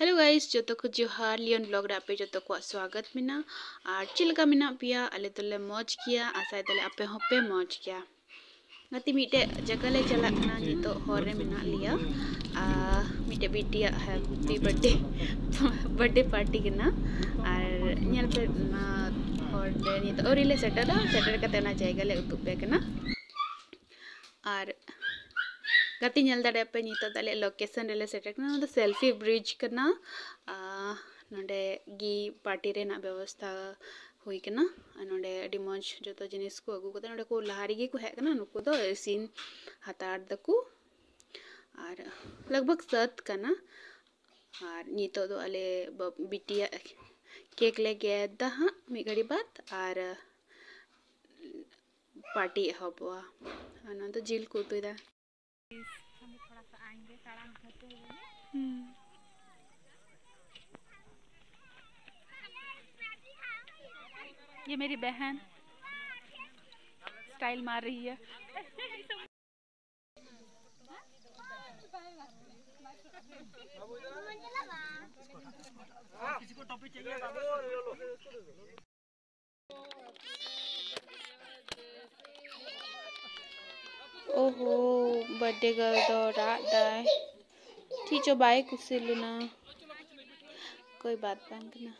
Hello guys जो तो जोहार लियन ब्लॉग आपे जो तो स्वागत मिना और चिलका मिना पिया अले तले मौज किया आशा तले आपे होपे मौज किया गति मिटे जगह ले चला ना नि तो होरे मिना लिया मिटे बिटिया हैप्पी बर्थडे बर्थडे पार्टी के ना और पे तो सेटर सेटर कते ना जायगा ले उतु पे के और गति ñel दाड़े पे नी तो दाले लोकेशन रे सेटर करना तो सेल्फी ब्रिज करना नोडे गी पार्टी रे ना व्यवस्था हुई करना नोडे जो तो जिनिस को अगु कते नोडे को लहारी को है करना नुको दो सीन और लगभग सत करना और नीतो दो अले बिटिया केक ले गया दहा मी घड़ी बात हम थोड़ा सा आएँगे हुए ये मेरी बहन स्टाइल मार रही है। किसी को टॉपिक चाहिए ओहो बर्थडे गर्ल तो दाए ठीक है बाय कुछ लूना कोई बात बैंक ना।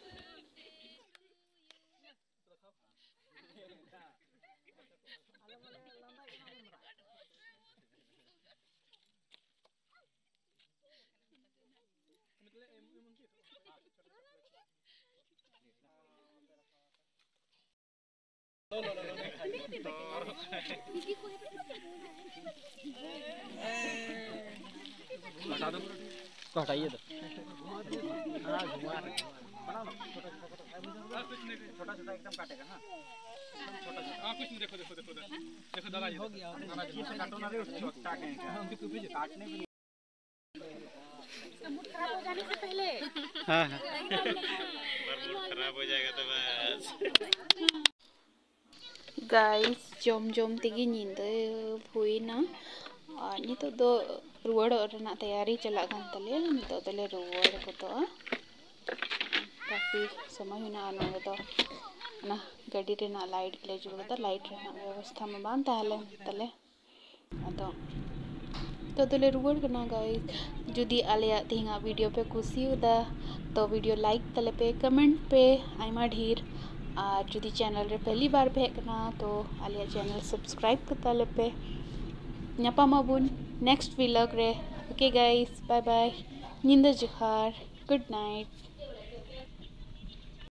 No, no, no, हटाइए तो छोटा छोटा एकदम काटेगा ना छोटा छोटा कुछ नहीं देखो देखो देखो देखो दादा हो गया काटो ना रे उसको काटने भी खराब हो। जाने से पहले हाँ हाँ। खराब हो जाएगा तो बस। गाइस जम जम तेगी नींद हुई ना और नितो दो तैयारी चला गन रुआड़ को काफ़ी समय हुना नोंगे तो ना गाड़ी रेना लाइट ले जुड़ लाइट व्यवस्था में बाँध ताले तले तो रुआड़ करना गाइस जुदी आलिया तिंगा वीडियो पे होदा तो वीडियो लाइक तले पे कमेंट पे आइमा ढेर और जुदी चैनल पहली बार तो Alia channel subscribe vlog re okay guys bye bye ninda johar good night